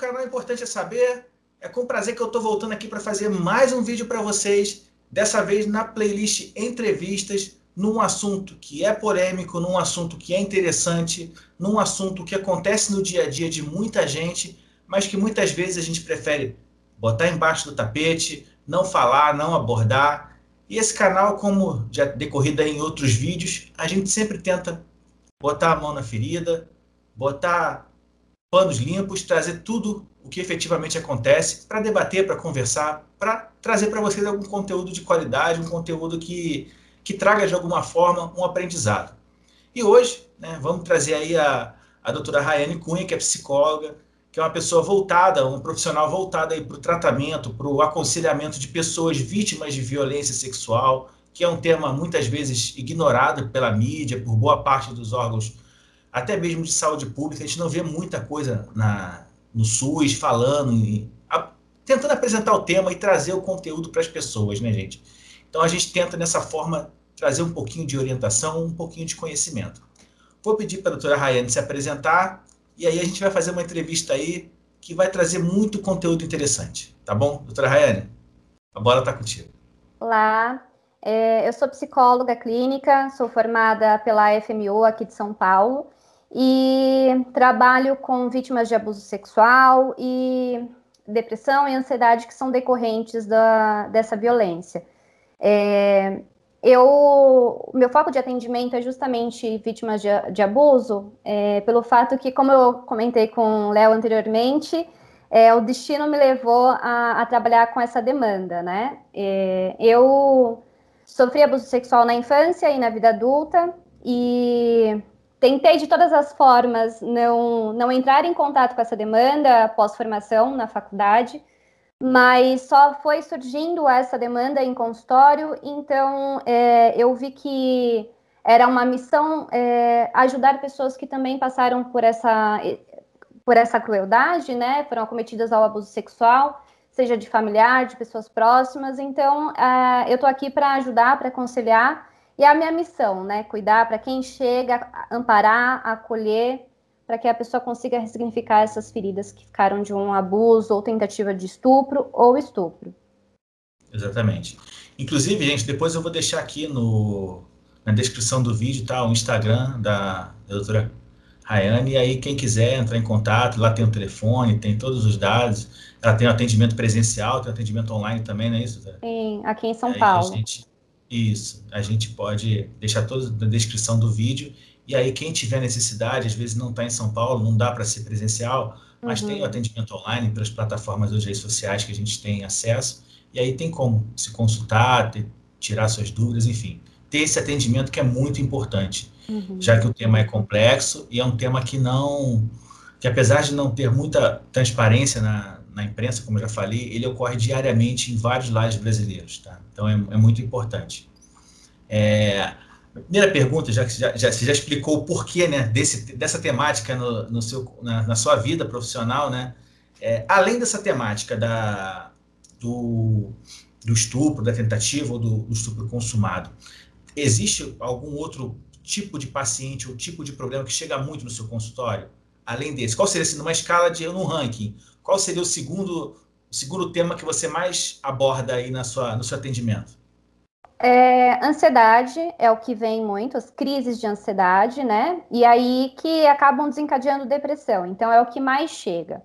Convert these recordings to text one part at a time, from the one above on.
canal Importante é Saber. É com prazer que eu estou voltando aqui para fazer mais um vídeo para vocês, dessa vez na playlist Entrevistas, num assunto que é polêmico, num assunto que é interessante, num assunto que acontece no dia a dia de muita gente, mas que muitas vezes a gente prefere botar embaixo do tapete, não falar, não abordar. E esse canal, como já decorrido em outros vídeos, a gente sempre tenta botar a mão na ferida, botar panos limpos, trazer tudo o que efetivamente acontece para debater, para conversar, para trazer para vocês algum conteúdo de qualidade, um conteúdo que, que traga de alguma forma um aprendizado. E hoje, né, vamos trazer aí a, a doutora Rayane Cunha, que é psicóloga, que é uma pessoa voltada, um profissional voltada para o tratamento, para o aconselhamento de pessoas vítimas de violência sexual, que é um tema muitas vezes ignorado pela mídia, por boa parte dos órgãos até mesmo de saúde pública, a gente não vê muita coisa na, no SUS falando, e, a, tentando apresentar o tema e trazer o conteúdo para as pessoas, né, gente? Então a gente tenta dessa forma trazer um pouquinho de orientação, um pouquinho de conhecimento. Vou pedir para a doutora Rayane se apresentar e aí a gente vai fazer uma entrevista aí que vai trazer muito conteúdo interessante, tá bom? Doutora Rayane, a bola está contigo. Olá, é, eu sou psicóloga clínica, sou formada pela FMU aqui de São Paulo e trabalho com vítimas de abuso sexual e depressão e ansiedade que são decorrentes da, dessa violência. É, eu, meu foco de atendimento é justamente vítimas de, de abuso, é, pelo fato que, como eu comentei com o Léo anteriormente, é, o destino me levou a, a, trabalhar com essa demanda, né? É, eu sofri abuso sexual na infância e na vida adulta e Tentei de todas as formas não, não entrar em contato com essa demanda pós-formação na faculdade, mas só foi surgindo essa demanda em consultório, então é, eu vi que era uma missão é, ajudar pessoas que também passaram por essa, por essa crueldade, né? Foram acometidas ao abuso sexual, seja de familiar, de pessoas próximas. Então, é, eu estou aqui para ajudar, para aconselhar e a minha missão, né? Cuidar para quem chega, amparar, acolher, para que a pessoa consiga ressignificar essas feridas que ficaram de um abuso ou tentativa de estupro ou estupro. Exatamente. Inclusive, gente, depois eu vou deixar aqui no, na descrição do vídeo, tá? O Instagram da, doutora Rayane, e aí quem quiser entrar em contato, lá tem o telefone, tem todos os dados, ela tem atendimento presencial, tem atendimento online também, não é isso? Sim, aqui em São aí Paulo. A gente, isso. A gente pode deixar toda na descrição do vídeo. E aí, quem tiver necessidade, às vezes não está em São Paulo, não dá para ser presencial, mas uhum. tem o atendimento online pelas plataformas das redes sociais que a gente tem acesso. E aí tem como se consultar, ter, tirar suas dúvidas, enfim. Ter esse atendimento que é muito importante, uhum. já que o tema é complexo e é um tema que não. que apesar de não ter muita transparência na, na imprensa, como eu já falei, ele ocorre diariamente em vários lares brasileiros, tá? Então é, é muito importante. É, primeira pergunta, já que já, você já explicou o porquê né, desse, dessa temática no, no seu, na, na, sua vida profissional, né? É, além dessa temática da, do, do estupro, da tentativa ou do, do estupro consumado, existe algum outro tipo de paciente ou tipo de problema que chega muito no seu consultório? Além desse, qual seria, assim, numa escala de, no ranking, qual seria o segundo, o segundo tema que você mais aborda aí na sua, no seu atendimento? É, ansiedade é o que vem muito, as crises de ansiedade, né? E aí que acabam desencadeando depressão. Então é o que mais chega.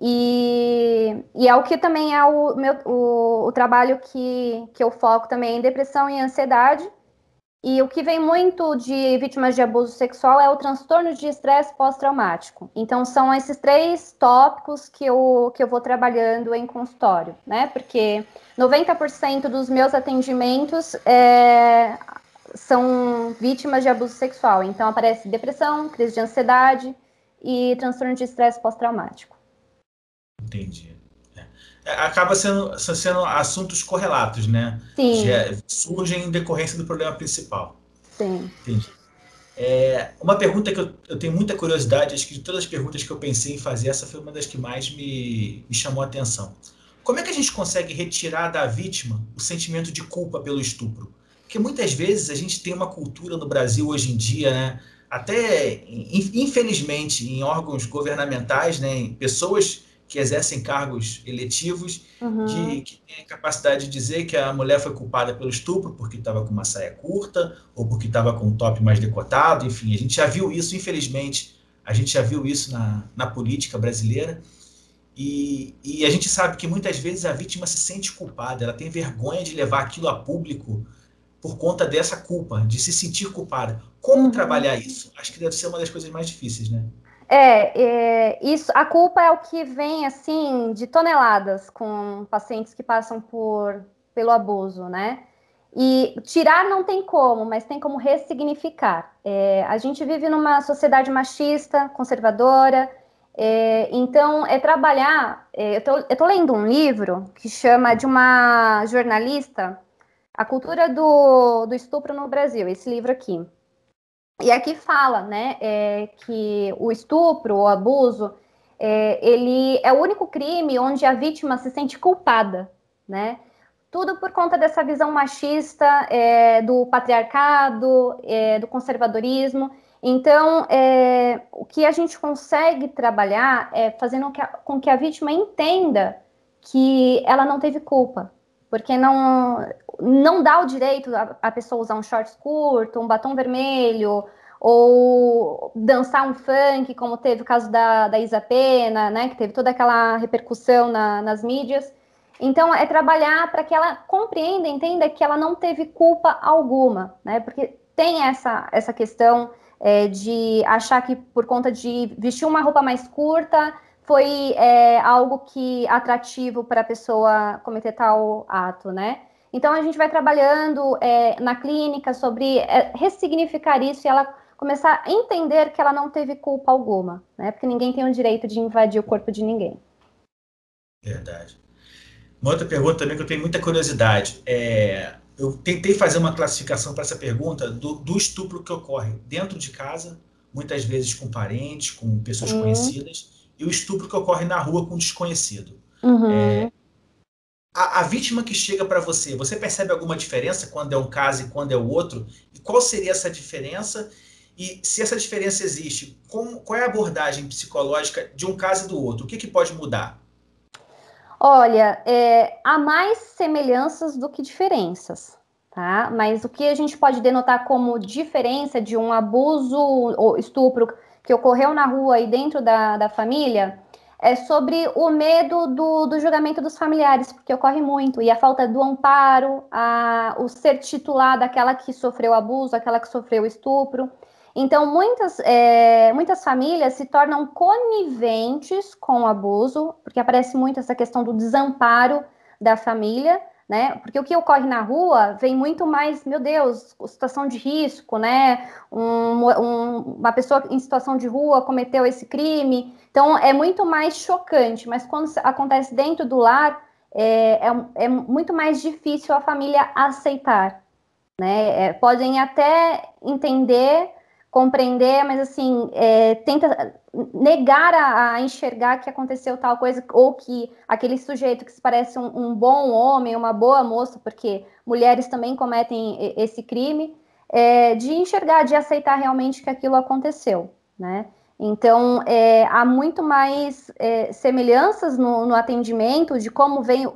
E, e é o que também é o meu o, o trabalho que, que eu foco também em depressão e ansiedade e o que vem muito de vítimas de abuso sexual é o transtorno de estresse pós-traumático. Então, são esses três tópicos que eu, que eu vou trabalhando em consultório, né? Porque 90% dos meus atendimentos é, são vítimas de abuso sexual. Então, aparece depressão, crise de ansiedade e transtorno de estresse pós-traumático. Entendi. Acaba sendo, sendo assuntos correlatos, né? Sim. É, surgem em decorrência do problema principal. Sim. Entendi. É, uma pergunta que eu, eu, tenho muita curiosidade, acho que de todas as perguntas que eu pensei em fazer, essa foi uma das que mais me, me chamou a atenção. Como é que a gente consegue retirar da vítima o sentimento de culpa pelo estupro? Porque muitas vezes a gente tem uma cultura no Brasil hoje em dia, né? até infelizmente em órgãos governamentais, né, pessoas que exercem cargos eletivos, uhum. de, que têm a capacidade de dizer que a mulher foi culpada pelo estupro porque estava com uma saia curta ou porque estava com um top mais decotado, enfim, a gente já viu isso, infelizmente, a gente já viu isso na, na política brasileira. E, e a gente sabe que muitas vezes a vítima se sente culpada, ela tem vergonha de levar aquilo a público por conta dessa culpa, de se sentir culpada. Como uhum. trabalhar isso? Acho que deve ser uma das coisas mais difíceis, né? É, é, isso, a culpa é o que vem assim de toneladas com pacientes que passam por pelo abuso, né? E tirar não tem como, mas tem como ressignificar. É, a gente vive numa sociedade machista, conservadora, é, então é trabalhar. É, eu, tô, eu tô lendo um livro que chama de uma jornalista A Cultura do, do Estupro no Brasil, esse livro aqui. E aqui fala, né, é, que o estupro, o abuso, é, ele é o único crime onde a vítima se sente culpada, né? Tudo por conta dessa visão machista é, do patriarcado, é, do conservadorismo. Então, é, o que a gente consegue trabalhar é fazendo com que a vítima entenda que ela não teve culpa, porque não, não dá o direito a, a pessoa usar um shorts curto, um batom vermelho, ou dançar um funk, como teve o caso da, da Isa Pena, né, que teve toda aquela repercussão na, nas mídias. Então, é trabalhar para que ela compreenda, entenda que ela não teve culpa alguma, né, porque tem essa, essa questão é, de achar que por conta de vestir uma roupa mais curta, foi é, algo que atrativo para a pessoa cometer tal ato, né? Então a gente vai trabalhando é, na clínica sobre é, ressignificar isso e ela começar a entender que ela não teve culpa alguma, né? Porque ninguém tem o direito de invadir o corpo de ninguém. Verdade. Uma outra pergunta também que eu tenho muita curiosidade. É, eu tentei fazer uma classificação para essa pergunta do, do, estupro que ocorre dentro de casa, muitas vezes com parentes, com pessoas uhum. conhecidas, e o estupro que ocorre na rua com um desconhecido. Uhum. É, a, a, vítima que chega para você, você percebe alguma diferença quando é um caso e quando é o outro? E qual seria essa diferença? E se essa diferença existe, como, qual é a abordagem psicológica de um caso e do outro? O que, que pode mudar? Olha, é, há mais semelhanças do que diferenças, tá? Mas o que a gente pode denotar como diferença de um abuso ou estupro que ocorreu na rua e dentro da, da família é sobre o medo do, do julgamento dos familiares, porque ocorre muito, e a falta do amparo, a, o ser titular daquela que sofreu abuso, aquela que sofreu estupro. Então, muitas, é, muitas famílias se tornam coniventes com o abuso, porque aparece muito essa questão do desamparo da família, né? Porque o que ocorre na rua vem muito mais, meu Deus, situação de risco, né? Um, um, uma pessoa em situação de rua cometeu esse crime, então é muito mais chocante. Mas quando acontece dentro do lar, é, é, é muito mais difícil a família aceitar, né? É, podem até entender compreender, mas assim, é, tenta negar a, a, enxergar que aconteceu tal coisa, ou que aquele sujeito que se parece um, um, bom homem, uma boa moça, porque mulheres também cometem esse crime, é, de enxergar, de aceitar realmente que aquilo aconteceu, né? Então, é, há muito mais é, semelhanças no, no atendimento de como vem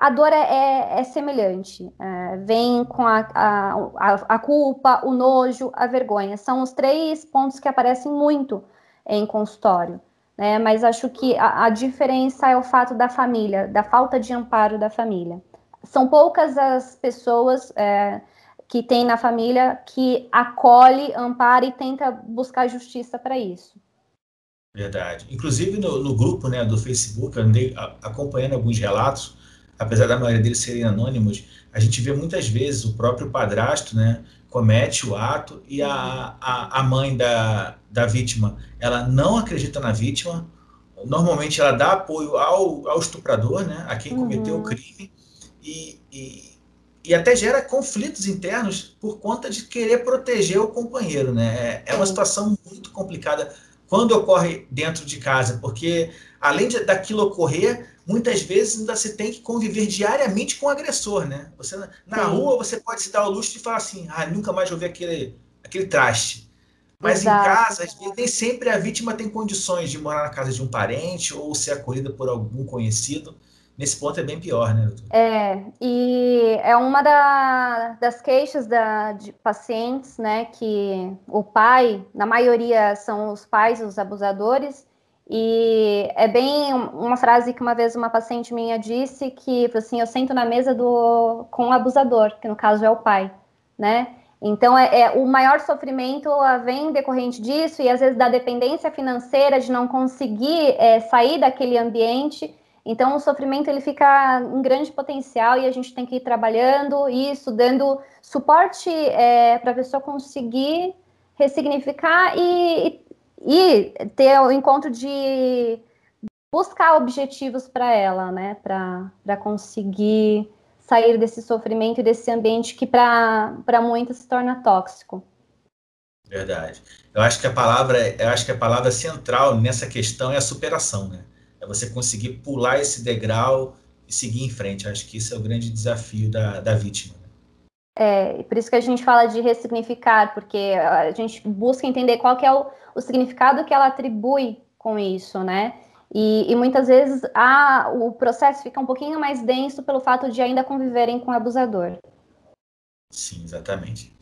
a dor é, é, é semelhante. É, vem com a, a, a, culpa, o nojo, a vergonha. São os três pontos que aparecem muito em consultório. Né? Mas acho que a, a diferença é o fato da família, da falta de amparo da família. São poucas as pessoas é, que tem na família que acolhe, ampara e tenta buscar justiça para isso. Verdade. Inclusive no, no, grupo né, do Facebook, andei acompanhando alguns relatos apesar da maioria deles serem anônimos, a gente vê muitas vezes o próprio padrasto, né, comete o ato e a, a, a mãe da, da vítima, ela não acredita na vítima, normalmente ela dá apoio ao, ao estuprador, né, a quem cometeu uhum. o crime, e, e, e, até gera conflitos internos por conta de querer proteger o companheiro, né, é, é uma situação muito complicada quando ocorre dentro de casa, porque além de, daquilo ocorrer, muitas vezes ainda se tem que conviver diariamente com o agressor, né? Você, na Sim. rua você pode se dar o luxo de falar assim, ah, nunca mais vou ver aquele, aquele traste. Mas Exato. em casa, nem sempre a vítima tem condições de morar na casa de um parente ou ser acolhida por algum conhecido. Nesse ponto é bem pior, né, doutor? É, e é uma da, das queixas da, de pacientes, né, que o pai, na maioria são os pais os abusadores, e é bem uma frase que uma vez uma paciente minha disse que assim, eu sento na mesa do com o abusador, que no caso é o pai, né? Então é, é o maior sofrimento vem decorrente disso e às vezes da dependência financeira de não conseguir é, sair daquele ambiente. Então o sofrimento ele fica em grande potencial e a gente tem que ir trabalhando isso, dando suporte é, para a pessoa conseguir ressignificar e, e ter o encontro de buscar objetivos para ela, né? Para conseguir sair desse sofrimento e desse ambiente que para muitas se torna tóxico. Verdade. Eu acho que a palavra, eu acho que a palavra central nessa questão é a superação, né? É você conseguir pular esse degrau e seguir em frente. Acho que isso é o grande desafio da, da vítima. É, por isso que a gente fala de ressignificar, porque a gente busca entender qual que é o, o significado que ela atribui com isso, né? E, e, muitas vezes a, o processo fica um pouquinho mais denso pelo fato de ainda conviverem com o abusador. Sim, exatamente.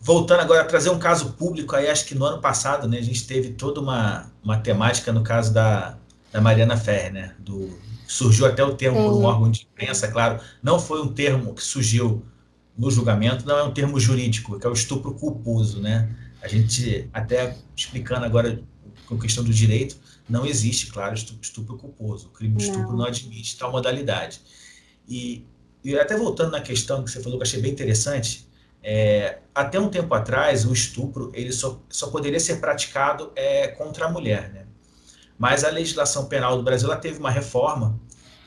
Voltando agora a trazer um caso público, aí acho que no ano passado, né, a gente teve toda uma, uma temática no caso da, da Mariana Ferrer, né, do, surgiu até o termo Sim. por um órgão de imprensa, claro, não foi um termo que surgiu no julgamento não é um termo jurídico, que é o estupro culposo, né? A gente, até explicando agora com questão do direito, não existe, claro, estupro, estupro culposo. O crime de estupro não admite tal modalidade. E, e até voltando na questão que você falou, que eu achei bem interessante, é, até um tempo atrás, o estupro ele só, só poderia ser praticado é, contra a mulher, né? Mas a legislação penal do Brasil ela teve uma reforma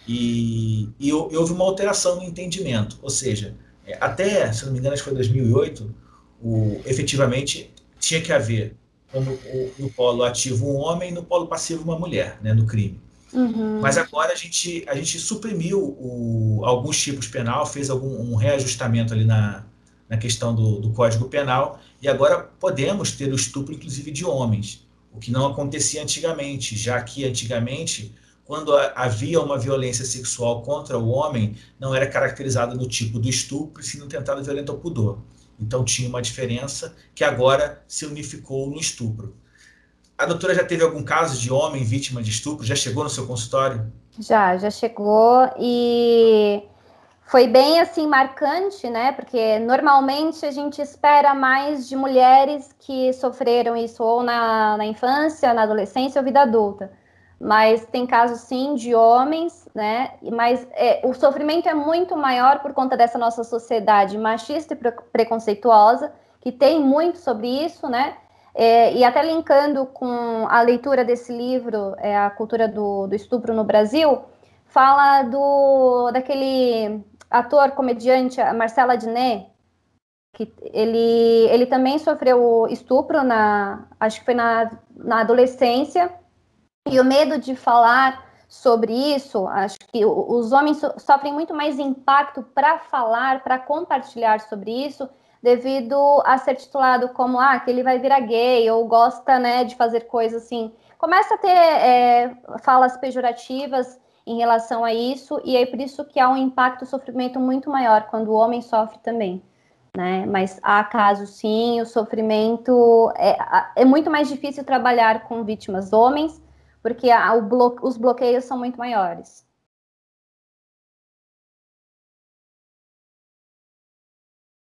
e, e, e houve uma alteração no entendimento, ou seja, é, até, se não me engano, acho que foi 2008, o, efetivamente tinha que haver como no polo ativo um homem e no polo passivo uma mulher, né, no crime. Uhum. Mas agora a gente, a gente suprimiu o, alguns tipos penal, fez algum um reajustamento ali na, na questão do, do Código Penal, e agora podemos ter o estupro, inclusive, de homens, o que não acontecia antigamente, já que antigamente quando havia uma violência sexual contra o homem, não era caracterizada no tipo do estupro, e sim no tentado violento ao pudor. Então tinha uma diferença que agora se unificou no estupro. A doutora já teve algum caso de homem vítima de estupro? Já chegou no seu consultório? Já, já chegou e foi bem assim marcante, né? Porque normalmente a gente espera mais de mulheres que sofreram isso ou na, na infância, na adolescência ou vida adulta mas tem casos sim de homens, né? Mas é, o sofrimento é muito maior por conta dessa nossa sociedade machista e pre preconceituosa, que tem muito sobre isso, né? É, e até linkando com a leitura desse livro, é, A Cultura do, do Estupro no Brasil, fala do daquele ator comediante Marcela Diné, que ele, ele também sofreu estupro na, acho que foi na, na adolescência, e o medo de falar sobre isso, acho que os homens sofrem muito mais impacto para falar, para compartilhar sobre isso, devido a ser titulado como ah, que ele vai virar gay ou gosta né, de fazer coisas assim. Começa a ter é, falas pejorativas em relação a isso, e é por isso que há um impacto, sofrimento muito maior quando o homem sofre também. Né? Mas há casos sim, o sofrimento é, é muito mais difícil trabalhar com vítimas homens porque a, blo os bloqueios são muito maiores.